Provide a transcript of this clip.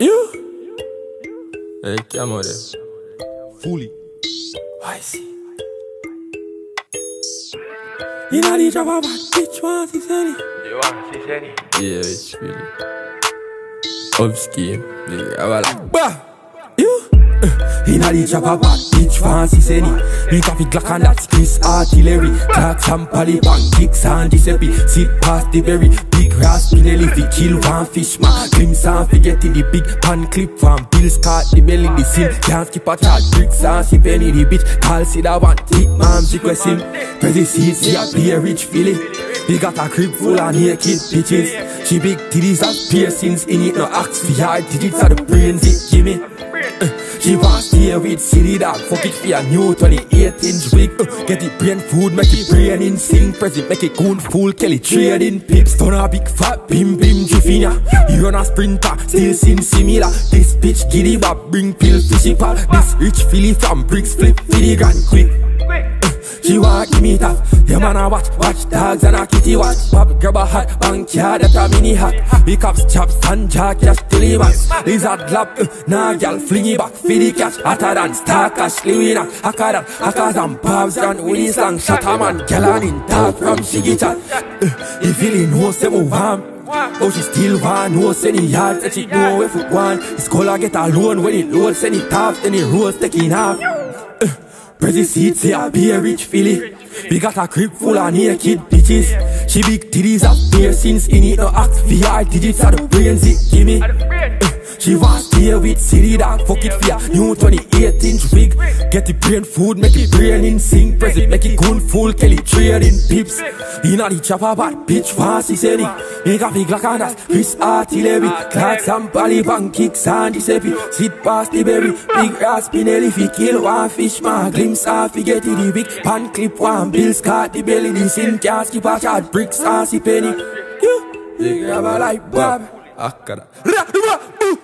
You? Hey, camera. Fully. I see. You know the drop about bitch one six any. You want to see any? Yeah, it's really. Up scheme. Yeah, I was like, bah! Uh, you? Inna the chopper back, bitch fancy seni Me. Copy Glock and that's Chris artillery. Clocks and poly kicks and Giuseppe Sit past the berry, big raspinelli Fi kill one fish man, glimpse and forget the big pan clip From Bill's cart, the belly the sin Can't skip a chat, bricks and see penny the bitch. Call see that one, thick man request him. Prezi seat, see a play rich filly he got a crib full of naked bitches. She big titties and piercings in it No axe for hard digits. Of the brains it give me uh, want stay with city dog. Fuck it for a new 28 inch wig uh, Get it brain food, make it brain in sync. Present, make it cool fool Kelly trading pips. Turn a big fat bim bim Jiffina You run a sprinter, still seem similar. This bitch giddy bop, bring pill fishy pal This rich filly from bricks flip the grand quick she want give me tough Yeah man I watch, watch dogs and a kitty watch. Pop grab a hot bank yard that a mini hat. Big cops, chops, and jack, cash till he max Lizard lap, uh, nah gal fling it back. For the cash, hotter than star cash Louis knock, hacker that, hackers and Done with his slang, shut a man Gal on in talk from she get chat uh, He feeling no say move on. Oh, she still want no send it hard, say she know if it want His collar get alone when it load, send it off Then it rolls, taking off Prezi seat say I be a rich filly. We got a crib full of naked bitches. She big titties have piercings in it No act VR digits are the brains it give me she want stay with city dog Fuck it ya New 28 inch wig Get the brain food Make it brain in sync. Press it Make it gun full Kelly trading pips. Inna the chopper bad bitch fancy Make a big like that's Chris artillery Clocks and bang kicks and Giuseppe Sit past the berry. Big raspinelli Fi kill one fish. Man Glimpse off Fi get it the big. Pan clip one Bills caught the belly The sin can't a Bricks and see penny You Big grab a like Bob Akkada. Ra, ra,